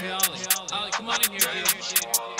Hey, Ollie. Ollie, come on in here, dude.